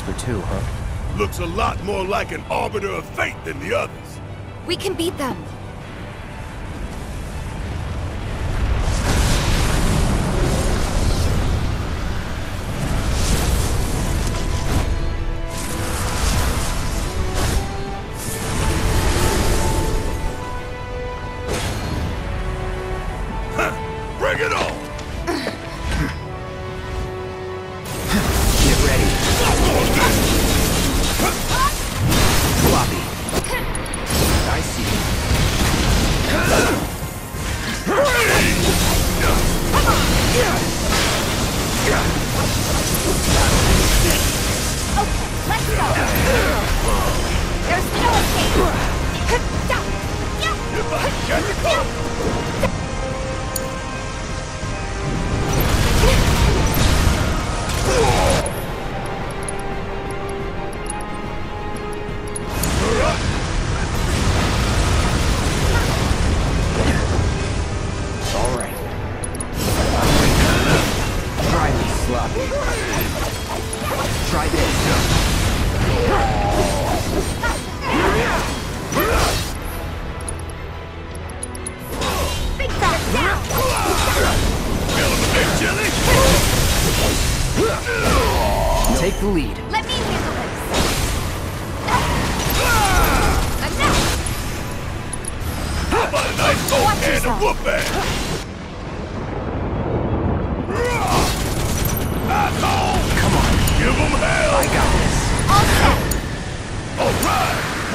that's a whisper too, huh? Looks a lot more like an arbiter of fate than the others. We can beat them.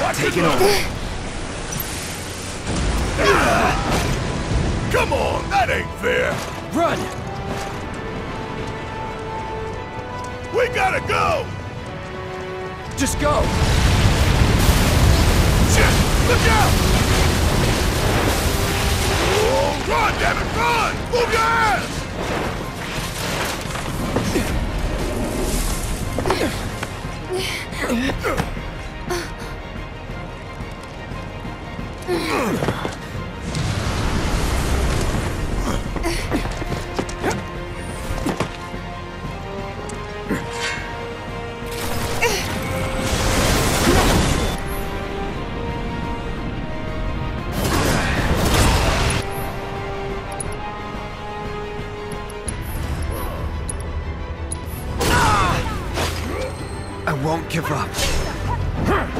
Right! Watch Take it it over. Come on, that ain't fair! Run! We gotta go! Just go! Shit! Look out! Oh, run, damn it, run! Move your ass! I won't give up.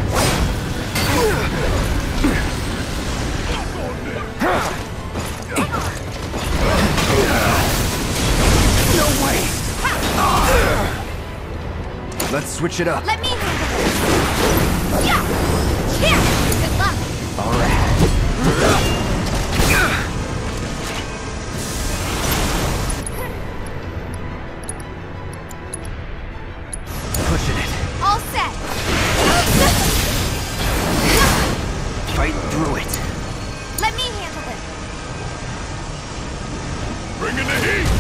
Let's switch it up. Let me handle this. Yeah. Here. Good luck. All right. Pushing it. All set. Fight through it. Let me handle this. Bring in the heat!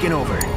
Taken over.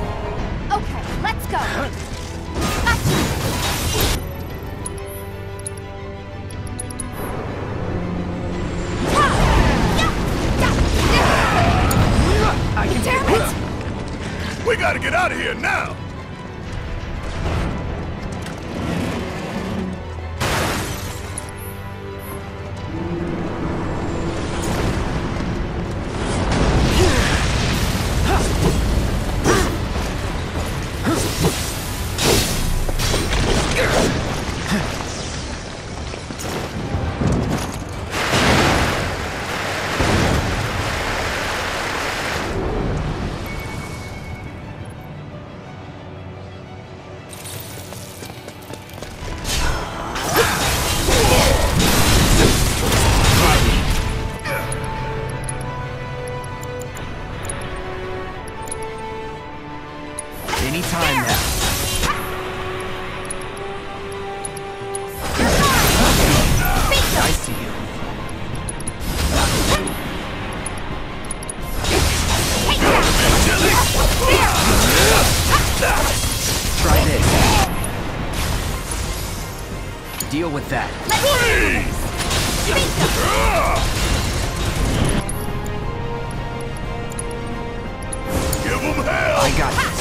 got god.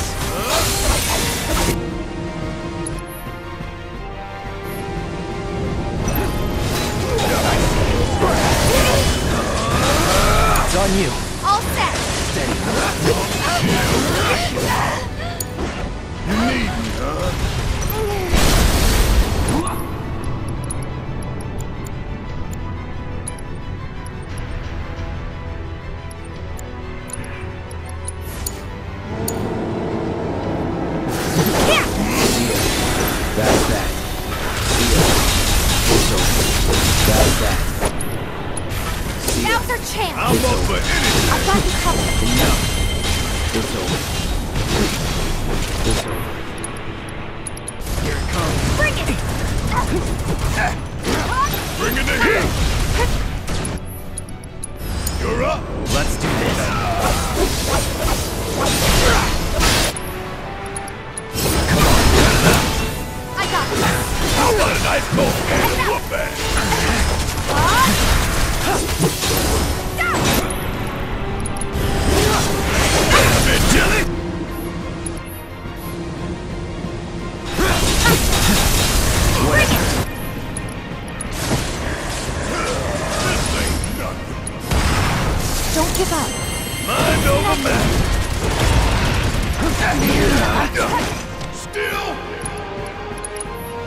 Still!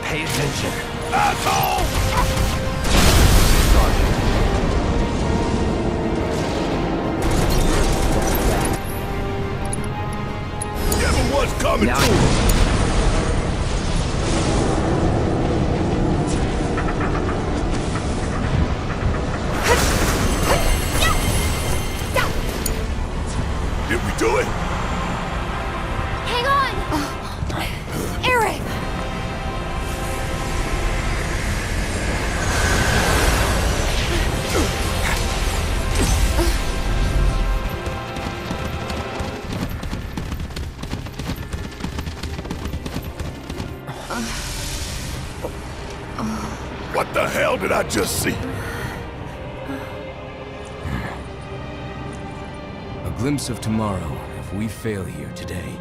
Pay attention. That's all. Sergeant. Never was coming now. What the hell did I just see? A glimpse of tomorrow if we fail here today.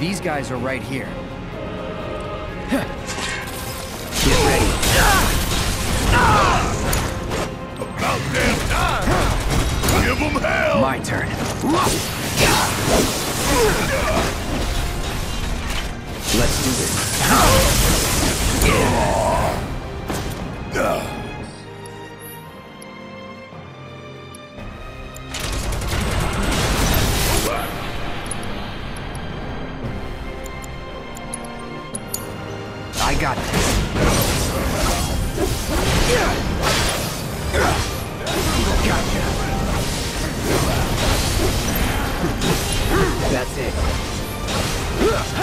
These guys are right here. Get ready. About damn time! Give them hell! My turn. Let's do this.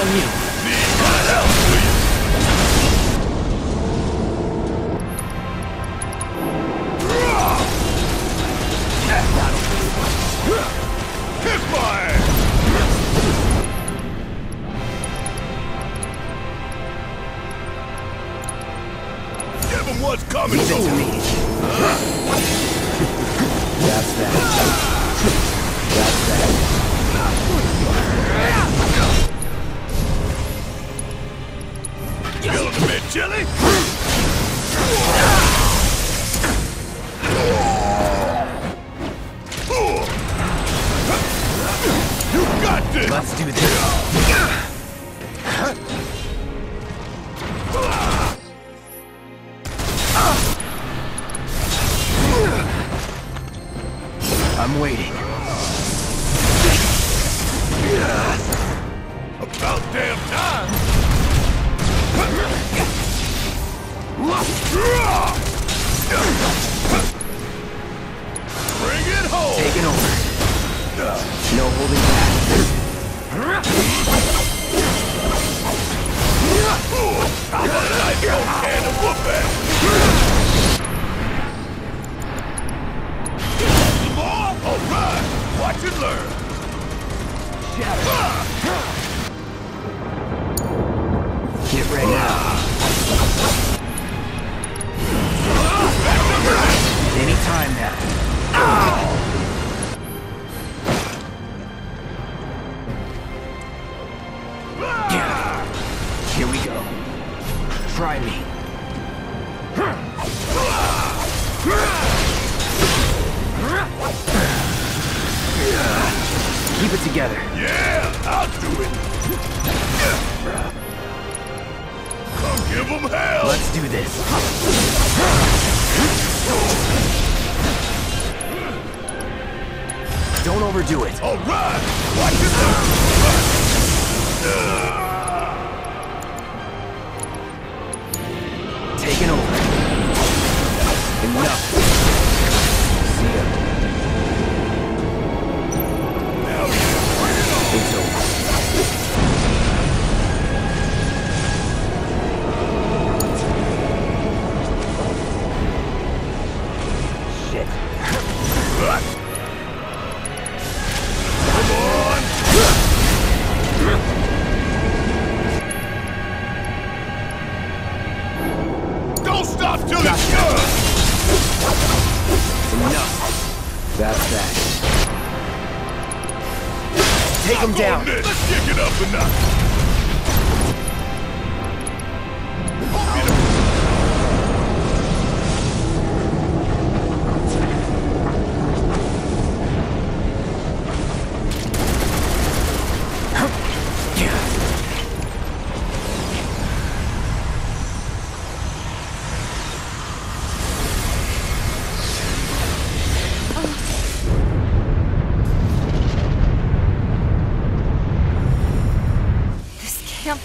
on you.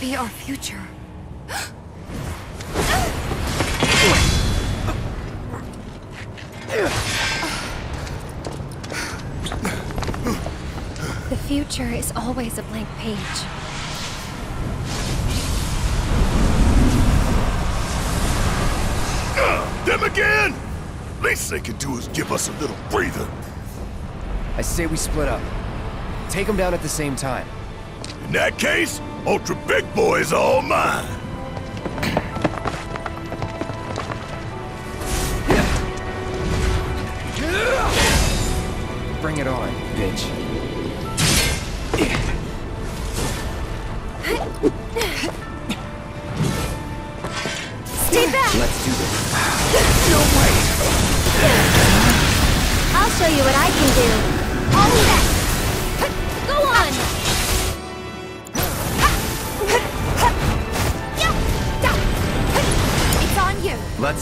Be our future. The future is always a blank page. Them again? Least they could do is give us a little breather. I say we split up. Take them down at the same time. In that case, Ultra Big Boy is all mine. Bring it on, bitch. Stay back! Let's do this. No way! I'll show you what I can do. All set!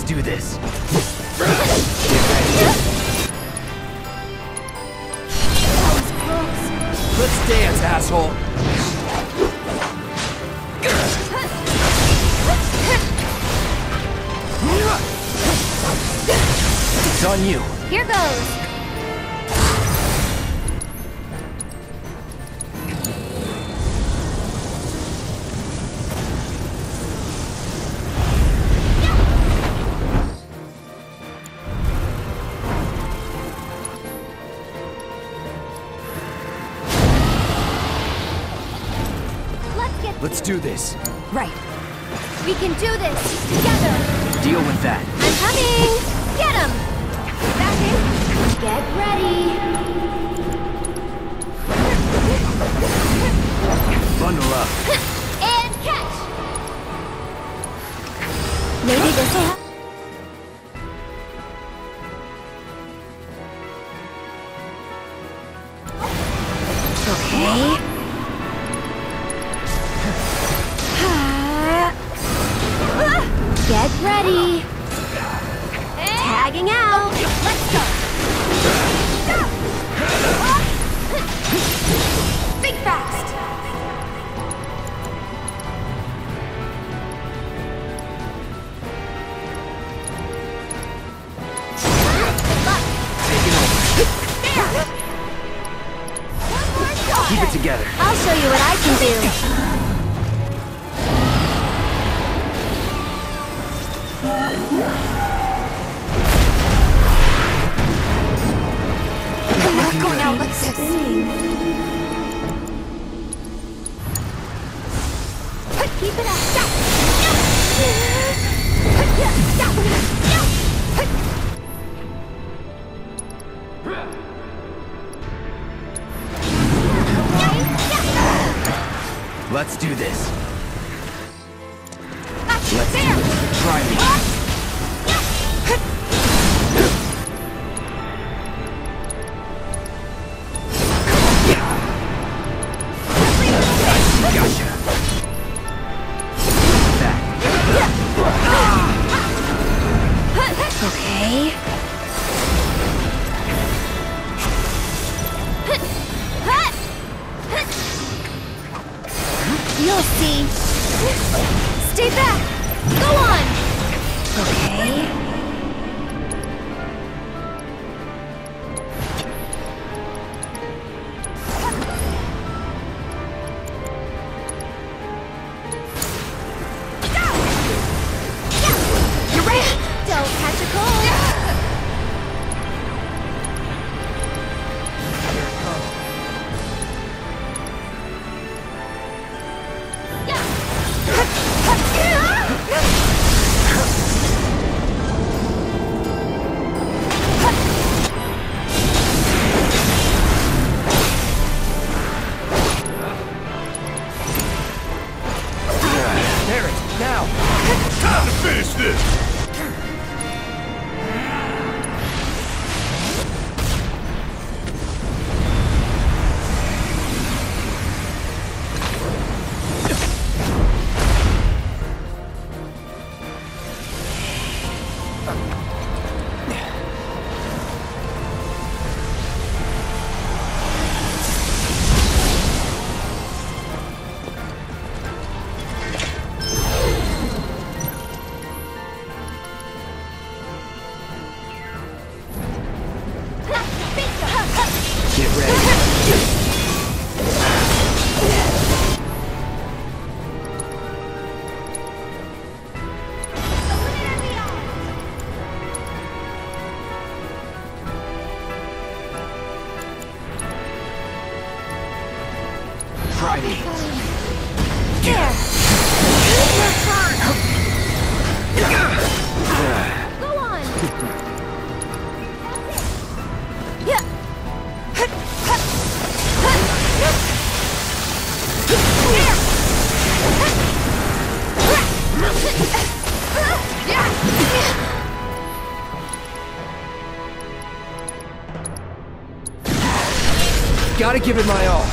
Let's do this. Let's dance, asshole. It's on you. Here goes. Do this. right. We can do this together. Deal with that. I'm Coming! Get him! Back in. Get ready. Bundle up. And catch! Maybe this will help. I'm not going out like this. Keep it up. Let's do this. Okay. Get ready. Give it my all.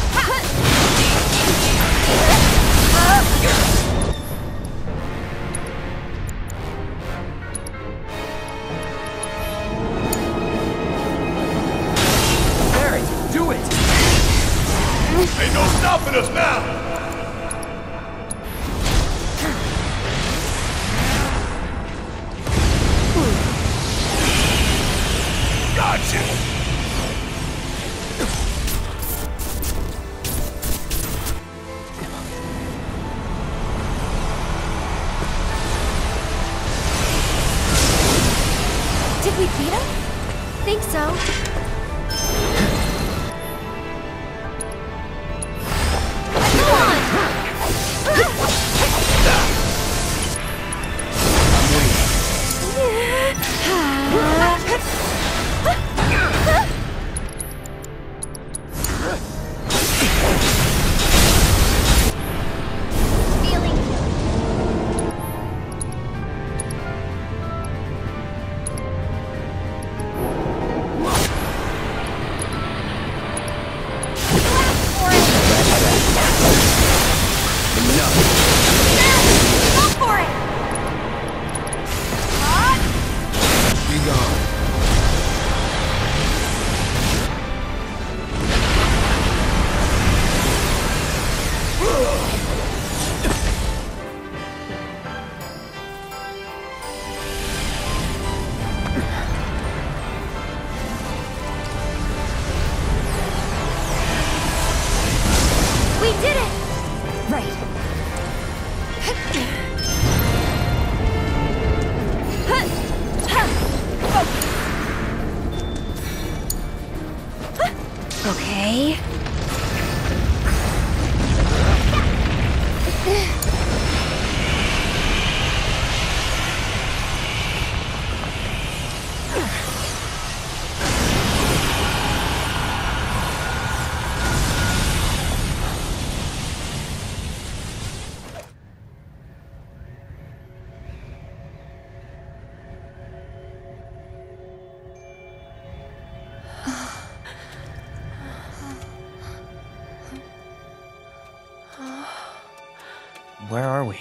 Where are we?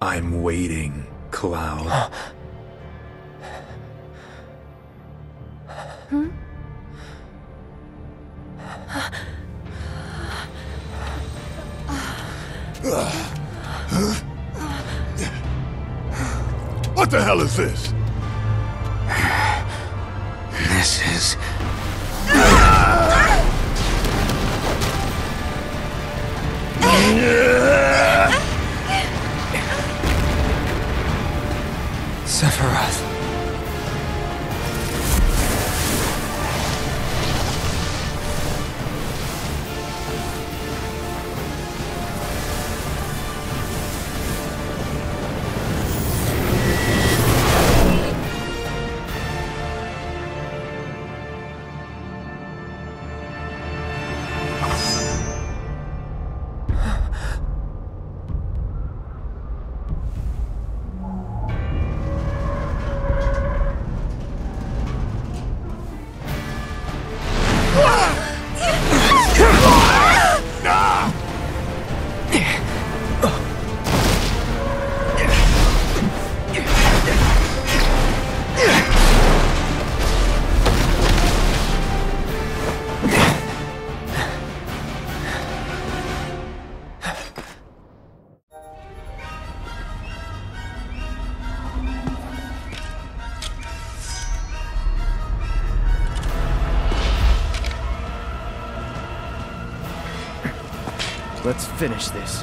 I'm waiting, Cloud. hell is this? This is. Let's finish this.